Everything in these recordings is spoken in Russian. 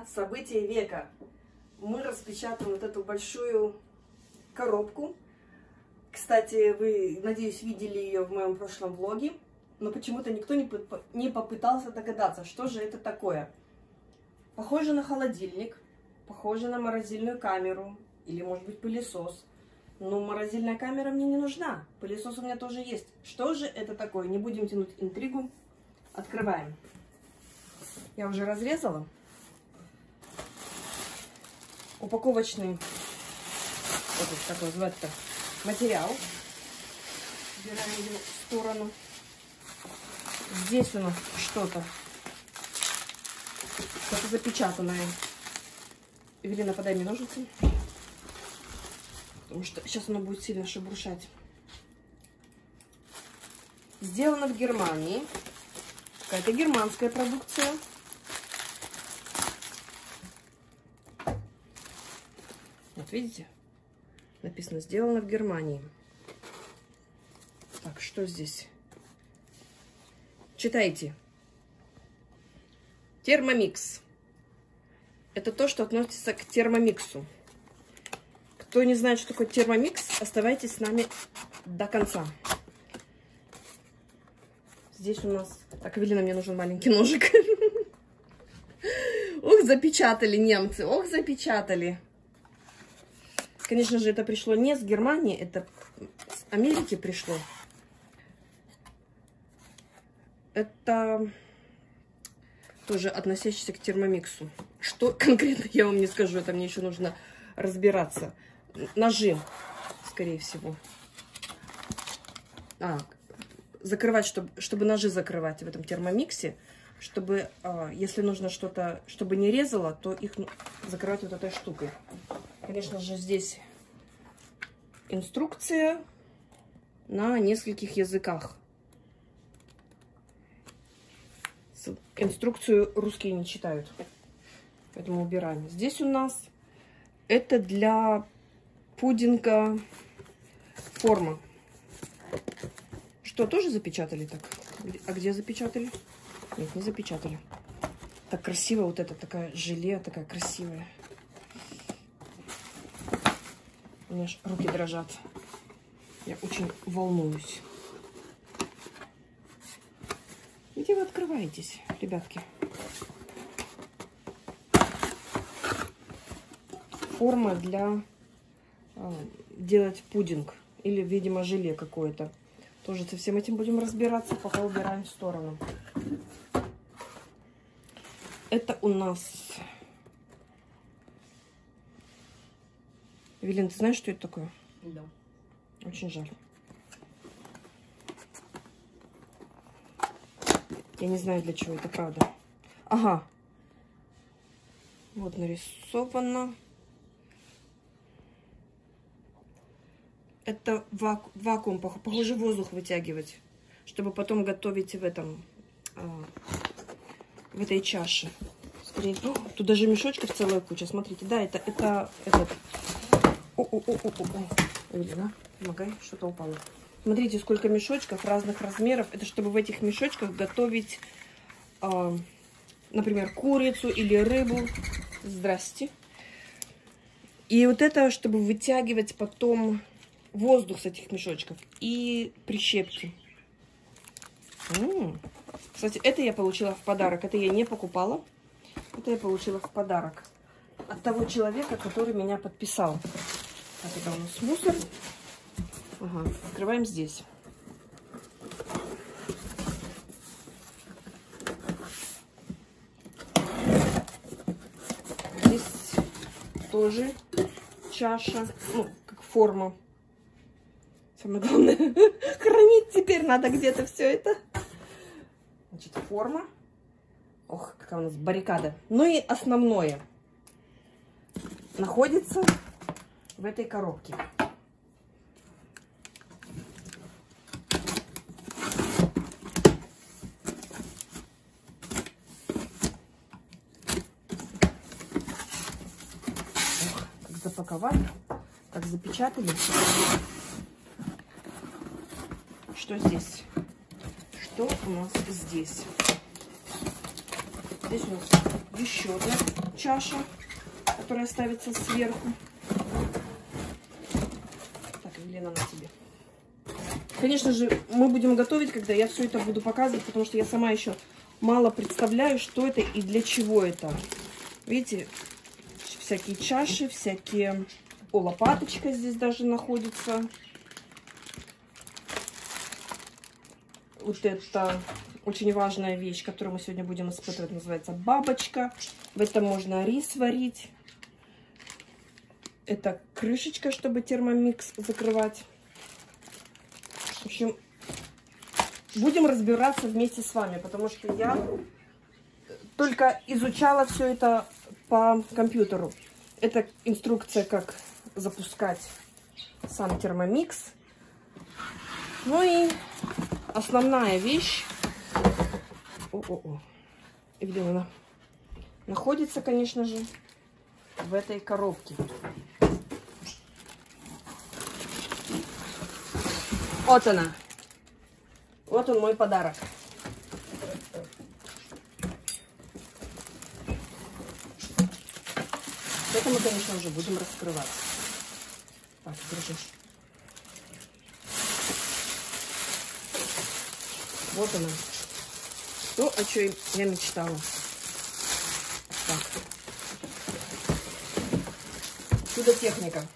это событие века. Мы распечатаем вот эту большую коробку. Кстати, вы, надеюсь, видели ее в моем прошлом влоге, но почему-то никто не, не попытался догадаться, что же это такое. Похоже на холодильник, похоже на морозильную камеру или, может быть, пылесос. Но морозильная камера мне не нужна. Пылесос у меня тоже есть. Что же это такое? Не будем тянуть интригу. Открываем. Я уже разрезала. Упаковочный, вот как называется, материал. Убираем его в сторону. Здесь у нас что-то. Что-то запечатанное. Эвелина, подай мне ножницы. Потому что сейчас оно будет сильно шебуршать. Сделано в Германии. Какая-то германская продукция. Вот видите? Написано, сделано в Германии. Так, что здесь? Читайте. Термомикс. Это то, что относится к термомиксу. Кто не знает, что такое термомикс, оставайтесь с нами до конца. Здесь у нас... Так, Эвелина, мне нужен маленький ножик. Ох, запечатали немцы, ох, запечатали. Конечно же, это пришло не с Германии, это с Америки пришло. Это тоже относящийся к термомиксу. Что конкретно, я вам не скажу, это мне еще нужно разбираться ножи, скорее всего. А, закрывать, чтобы, чтобы ножи закрывать в этом термомиксе, чтобы, а, если нужно что-то, чтобы не резало, то их закрывать вот этой штукой. Конечно же, здесь инструкция на нескольких языках. Инструкцию русские не читают, поэтому убираем. Здесь у нас это для пудинга форма. Что, тоже запечатали так? А где запечатали? Нет, не запечатали. Так красиво вот это, такая желе, такая красивая. У меня руки дрожат. Я очень волнуюсь. Где вы открываетесь, ребятки? Форма для а, делать пудинг. Или, видимо, желе какое-то. Тоже со всем этим будем разбираться, пока убираем в сторону. Это у нас... Эвелин, ты знаешь, что это такое? Да. Очень жаль. Я не знаю, для чего это, правда. Ага. Вот нарисовано. это ваку вакуум, похоже, воздух вытягивать, чтобы потом готовить в этом, а, в этой чаше. Скорее, О, тут даже мешочков целая куча. Смотрите, да, это, это, этот. Да? Помогай, что-то упало. Смотрите, сколько мешочков разных размеров. Это чтобы в этих мешочках готовить, э, например, курицу или рыбу. Здрасте. И вот это, чтобы вытягивать потом воздух с этих мешочков и прищепки. -м -м. Кстати, это я получила в подарок. Это я не покупала. Это я получила в подарок от того человека, который меня подписал. Так, это у нас мусор. Ага, открываем здесь. Здесь тоже чаша, ну, как форма Самое главное, хранить теперь надо где-то все это. Значит, форма. Ох, какая у нас баррикада. Ну и основное находится в этой коробке. Ох, как запаковали, как запечатали что здесь? Что у нас здесь? Здесь у нас еще одна чаша, которая ставится сверху. Так, Елена, на тебе. Конечно же, мы будем готовить, когда я все это буду показывать, потому что я сама еще мало представляю, что это и для чего это. Видите, всякие чаши, всякие... О, лопаточка здесь даже находится. Вот это очень важная вещь, которую мы сегодня будем испытывать, называется бабочка. В этом можно рис варить. Это крышечка, чтобы термомикс закрывать. В общем, будем разбираться вместе с вами, потому что я только изучала все это по компьютеру. Это инструкция, как запускать сам термомикс. Ну и основная вещь, о -о -о. где она находится, конечно же, в этой коробке. Вот она. Вот он мой подарок. Это мы, конечно, уже будем раскрывать. Так, держишь. Вот она. То, о чем я мечтала. Так. Чудо-техника.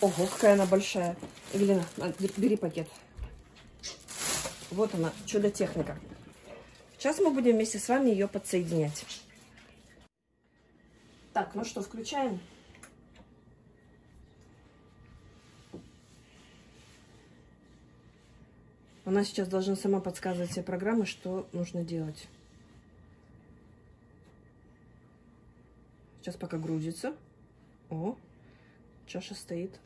Ого, какая она большая. Эвелина, бери пакет. Вот она, чудо-техника. Сейчас мы будем вместе с вами ее подсоединять. Так, ну что, включаем. Она сейчас должна сама подсказывать все программы, что нужно делать. Сейчас пока грузится. О, чаша стоит.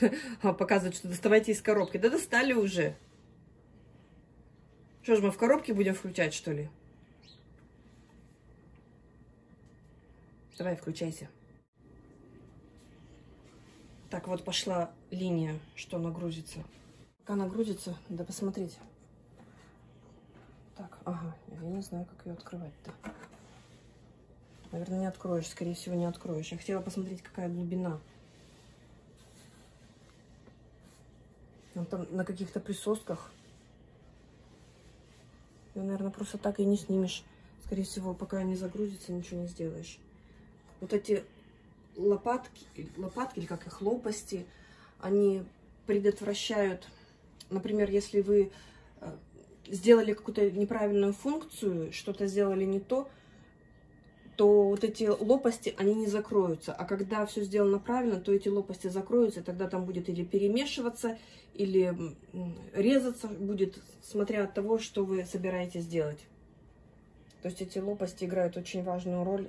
А, показывает, что доставайте из коробки. Да достали уже. Что ж, мы в коробке будем включать, что ли? Давай, включайся. Так, вот пошла линия, что она грузится. Пока она грузится, надо посмотреть. Так, ага, я не знаю, как ее открывать-то. Наверное, не откроешь, скорее всего, не откроешь. Я хотела посмотреть, какая глубина. Там на каких-то присосках ее, наверное, просто так и не снимешь. Скорее всего, пока не загрузится, ничего не сделаешь. Вот эти лопатки, лопатки или как их, лопасти, они предотвращают, например, если вы э, сделали какую-то неправильную функцию, что-то сделали не то, то вот эти лопасти, они не закроются. А когда все сделано правильно, то эти лопасти закроются, и тогда там будет или перемешиваться, или резаться будет, смотря от того, что вы собираетесь делать. То есть эти лопасти играют очень важную роль.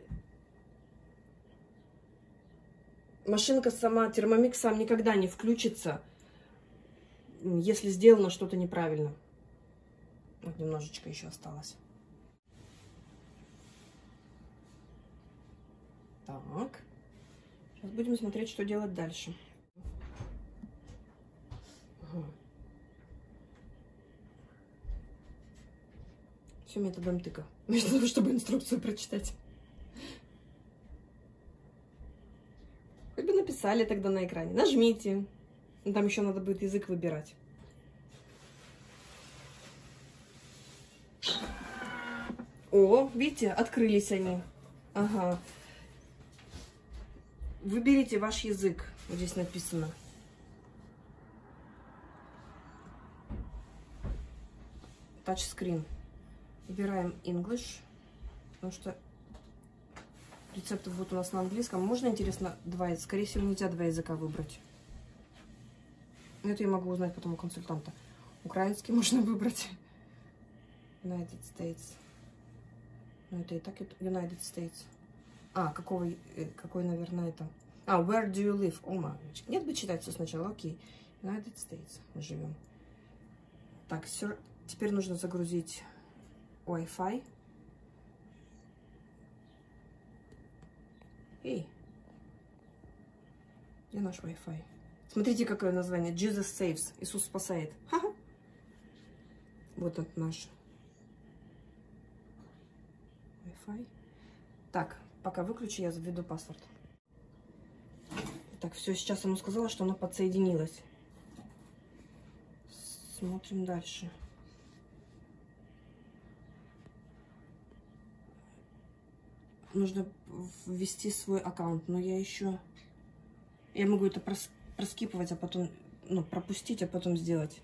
Машинка сама, термомикс сам никогда не включится, если сделано что-то неправильно. Вот немножечко еще осталось. Так. Сейчас будем смотреть, что делать дальше. Ага. Все методом тыка. Вместо того, чтобы инструкцию прочитать. Хоть бы написали тогда на экране. Нажмите. Там еще надо будет язык выбирать. О, видите, открылись они. Ага. Выберите ваш язык. Вот здесь написано. Тачскрин. Выбираем English, потому что рецепты будут у нас на английском. Можно, интересно, два? Скорее всего, нельзя два языка выбрать. Это я могу узнать потом у консультанта. Украинский можно выбрать. United States. Ну, это и так United States. А, какого, какой, наверное, это... А, where do you live? О, мамочка. Нет бы читать все сначала. Окей. United States. Мы живем. Так, все. Теперь нужно загрузить Wi-Fi. Эй. Где наш Wi-Fi? Смотрите, какое название. Jesus saves. Иисус спасает. Ха -ха. Вот он наш Wi-Fi. Так, пока выключу, я введу паспорт. Так, все, сейчас ему сказала, что она подсоединилась. Смотрим дальше. Нужно ввести свой аккаунт, но я еще... Я могу это прос... проскипывать, а потом... Ну, пропустить, а потом сделать.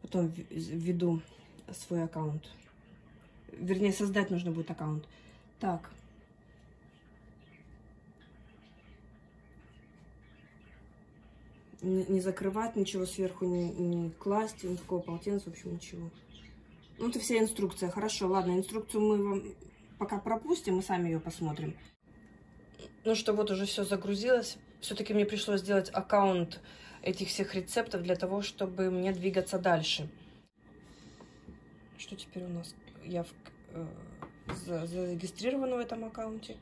Потом введу свой аккаунт. Вернее, создать нужно будет аккаунт. Так. Не, закрывать ничего сверху, не, не класть, никакого полотенца, в общем, ничего. Ну, это вся инструкция. Хорошо, ладно, инструкцию мы вам пока пропустим, мы сами ее посмотрим. Ну что, вот уже все загрузилось. Все-таки мне пришлось сделать аккаунт этих всех рецептов для того, чтобы мне двигаться дальше. Что теперь у нас? Я в, э, зарегистрирована в этом аккаунте.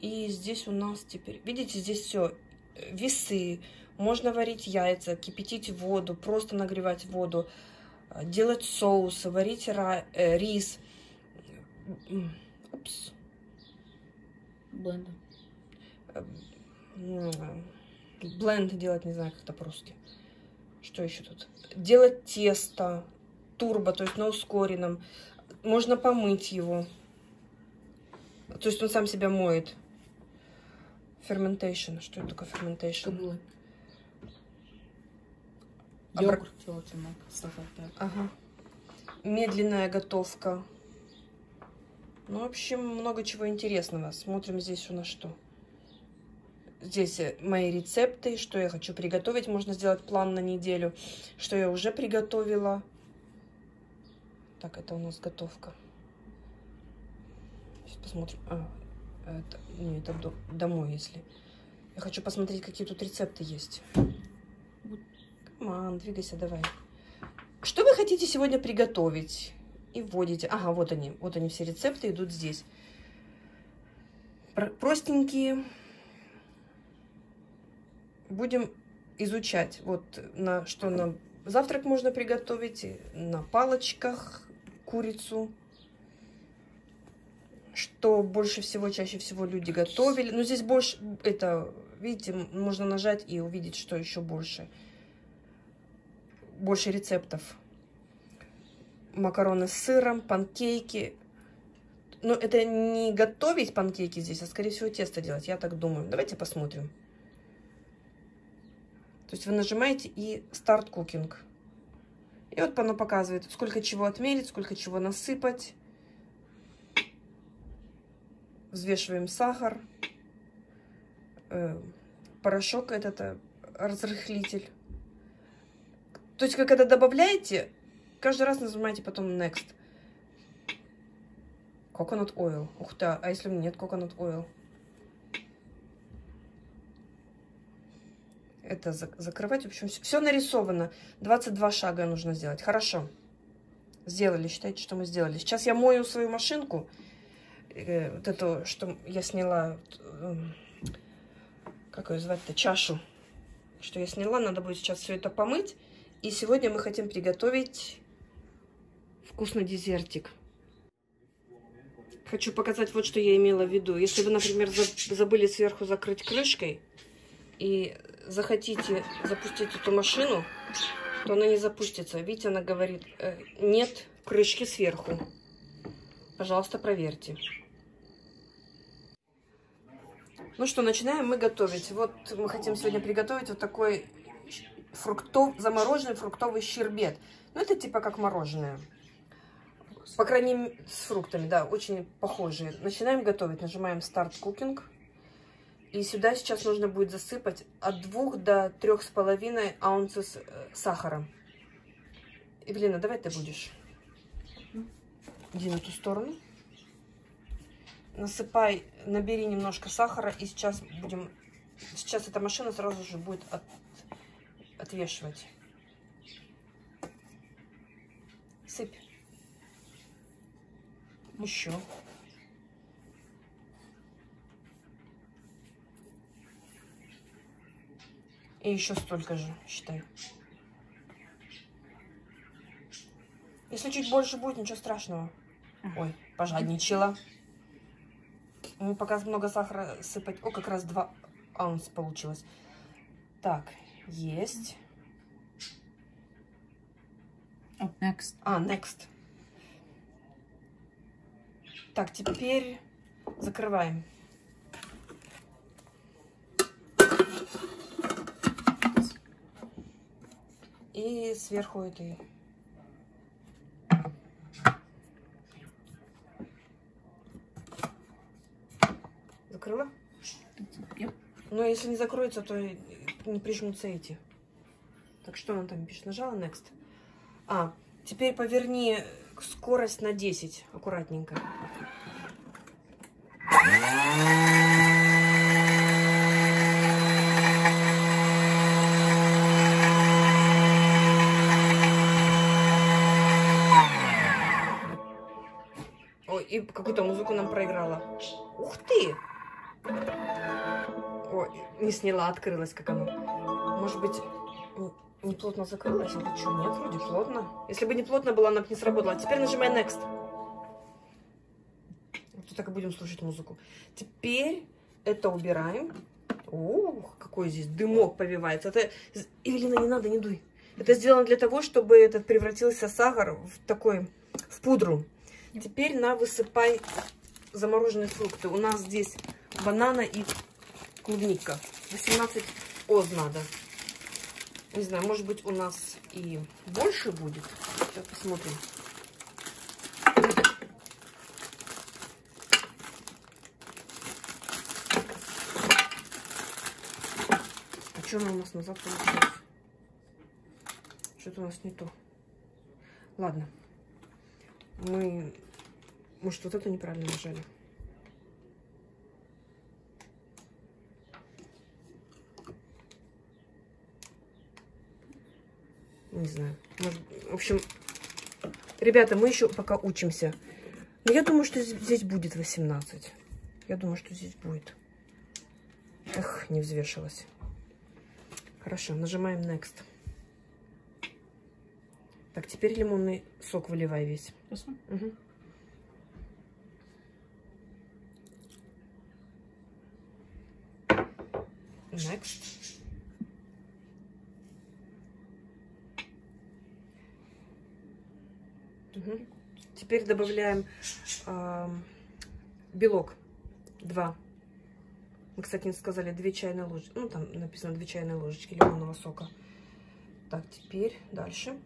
И здесь у нас теперь, видите, здесь все, весы, можно варить яйца, кипятить воду, просто нагревать воду, делать соус, варить э, рис. Упс. Бленд. Бленд делать, не знаю, как это по-русски. Что еще тут? Делать тесто, турбо, то есть на ускоренном. Можно помыть его. То есть он сам себя моет. Fermentation. Что это такое fermentation? Йогурт, желательно, сахар, так. Ага. Медленная готовка. Ну, в общем, много чего интересного. Смотрим здесь у нас что. Здесь э, мои рецепты, что я хочу приготовить. Можно сделать план на неделю, что я уже приготовила. Так, это у нас готовка. Сейчас посмотрим. А, это, не, это до, домой, если. Я хочу посмотреть, какие тут рецепты есть. Мам, двигайся, давай. Что вы хотите сегодня приготовить? И вводите. Ага, вот они. Вот они все рецепты идут здесь. Простенькие. Будем изучать. Вот на что на завтрак можно приготовить. На палочках курицу. Что больше всего, чаще всего люди готовили. Но здесь больше, это, видите, можно нажать и увидеть, что еще больше. Больше рецептов макароны с сыром, панкейки. Но это не готовить панкейки здесь, а скорее всего тесто делать, я так думаю. Давайте посмотрим. То есть вы нажимаете и старт кукинг. И вот оно показывает, сколько чего отмерить, сколько чего насыпать. Взвешиваем сахар. Э, порошок этот э, разрыхлитель. То есть, когда добавляете, Каждый раз нажимаете потом Next. Coconut oil. Ух ты, а если нет coconut oil? Это закрывать. В общем, все нарисовано. 22 шага нужно сделать. Хорошо. Сделали. Считайте, что мы сделали. Сейчас я мою свою машинку. Э, вот эту, что я сняла. Э, как ее звать-то? Чашу. Что я сняла. Надо будет сейчас все это помыть. И сегодня мы хотим приготовить вкусный десертик. Хочу показать вот, что я имела в виду. Если вы, например, забыли сверху закрыть крышкой и захотите запустить эту машину, то она не запустится. Видите, она говорит, э, нет крышки сверху. Пожалуйста, проверьте. Ну что, начинаем мы готовить. Вот мы хотим сегодня приготовить вот такой фруктов, замороженный фруктовый щербет. Ну, это типа как мороженое. По крайней мере, с фруктами, да, очень похожие. Начинаем готовить. Нажимаем старт кукинг. И сюда сейчас нужно будет засыпать от 2 до 3,5 аунцев э, сахара. Эвелина, давай ты будешь. Иди на ту сторону. Насыпай, набери немножко сахара. И сейчас будем... Сейчас эта машина сразу же будет отвешивать. Сыпь. Еще. И еще столько же, считай. Если чуть больше будет, ничего страшного. Ой, пожадничала. Мы пока много сахара сыпать. О, как раз 2 аунс получилось. Так, есть. Oh, next. А, next. Так, теперь закрываем. И сверху этой Закрыла? Yep. Но если не закроется, то не прижмутся эти. Так что она там пишет? Нажала Next. А, теперь поверни скорость на 10. Аккуратненько. Ой, и какую-то музыку нам проиграла. Ух ты! Не сняла, открылась, как оно. Может быть, не плотно закрылась? Или что? Нет, вроде плотно. Если бы не плотно было, она бы не сработала. А теперь нажимай Next. Вот так и будем слушать музыку. Теперь это убираем. Ух, какой здесь дымок повивается. Это... Эвелина, не надо, не дуй. Это сделано для того, чтобы этот превратился сахар в такой, в пудру. Теперь на высыпай замороженные фрукты. У нас здесь банана и клубника. 18 оз надо. Не знаю, может быть у нас и больше будет. Сейчас посмотрим. А что она у нас назад получилось? Что-то у нас не то. Ладно. Мы... Может, вот это неправильно нажали? Не знаю. Может, в общем, ребята, мы еще пока учимся. Но я думаю, что здесь- будет 18. Я думаю, что здесь будет. Эх, не взвешивалась. Хорошо, нажимаем Next. Так, теперь лимонный сок выливай весь. Мгм. Next. Теперь добавляем ам, белок. Два. Мы, кстати, не сказали, две чайные ложечки. Ну, там написано две чайные ложечки лимонного сока. Так, теперь дальше.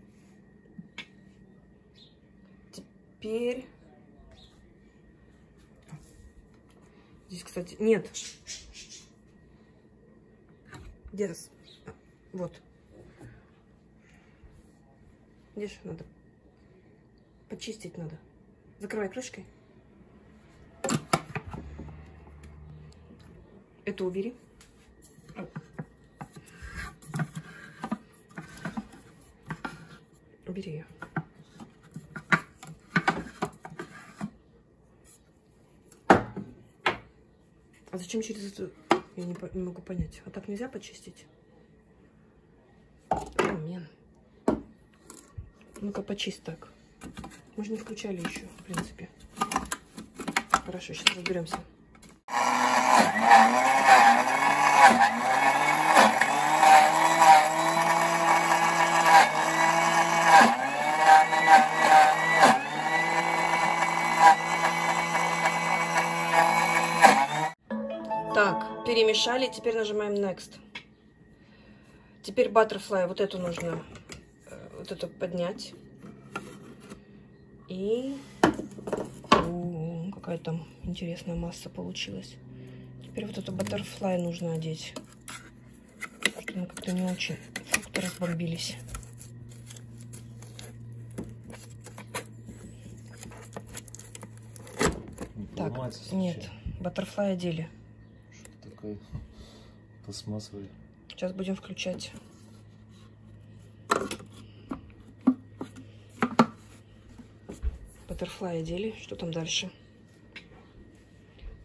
Теперь... Здесь, кстати, нет. Где раз? Вот. Видишь, надо почистить надо. Закрывай крышкой. Это убери. Убери ее. А зачем через эту... Я не, по- не могу понять. А так нельзя почистить? Мен. Ну-ка, почисть так. Мы же не включали еще, в принципе. Хорошо, сейчас разберемся. Так, перемешали, теперь нажимаем Next. Теперь Butterfly, вот эту нужно, э, вот эту поднять. И какая там интересная масса получилась. Теперь вот эту Butterfly нужно одеть. Что она как-то не очень, фрукты разбомбились. Так, нет. Butterfly одели. Что такое пластмассовый. Сейчас будем включать. Butterfly одели. Что там дальше?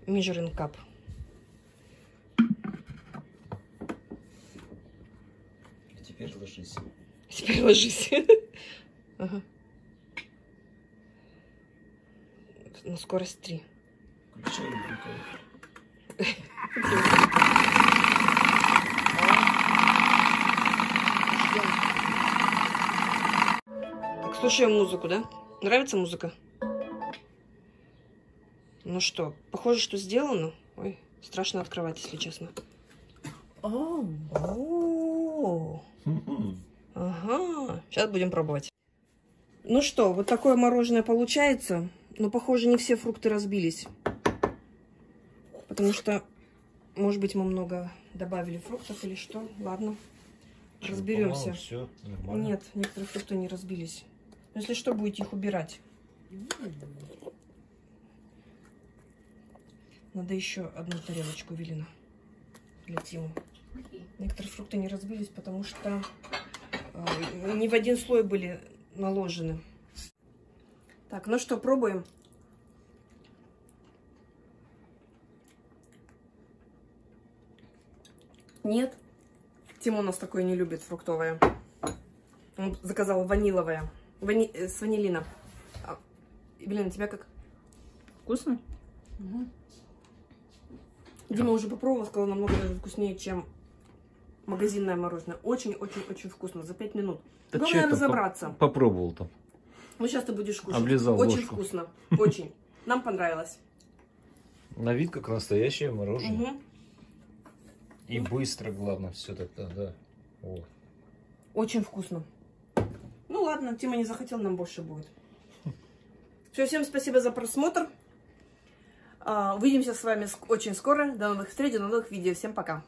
Measuring cup. Теперь ложись. Теперь ложись. Ага. На скорость 3. Включай. Так, слушаем музыку, да? Нравится музыка? Ну что, похоже, что сделано. Ой, страшно открывать, если честно. О, ага, сейчас будем пробовать. Ну что, вот такое мороженое получается, но, похоже, не все фрукты разбились. Потому что, может быть, мы много добавили фруктов или что. Ладно, разберемся. Все. Нет, некоторые фрукты не разбились. Но если что, будете их убирать. Надо еще одну тарелочку, Велина, для Тимы. Некоторые фрукты не разбились, потому что э, не в один слой были наложены. Так, ну что, пробуем. Нет. Тима у нас такое не любит, фруктовое. Он заказал ваниловое. Вани... э, С ванилином. А, Блин, тебя как? Вкусно? Дима уже попробовал, сказал, намного даже вкуснее, чем магазинное мороженое. Очень-очень-очень вкусно. За пять минут. Да Главное разобраться. поп- Попробовал там. Вот сейчас ты будешь кушать. Облизал Очень ложку. вкусно. Очень. Нам понравилось. На вид как настоящее мороженое. Мгм. И быстро, главное, все тогда, да. О. Очень вкусно. Ну ладно, Тима не захотел, нам больше будет. Все, всем спасибо за просмотр. А, Увидимся с вами очень скоро. До новых встреч, до новых видео. Всем пока.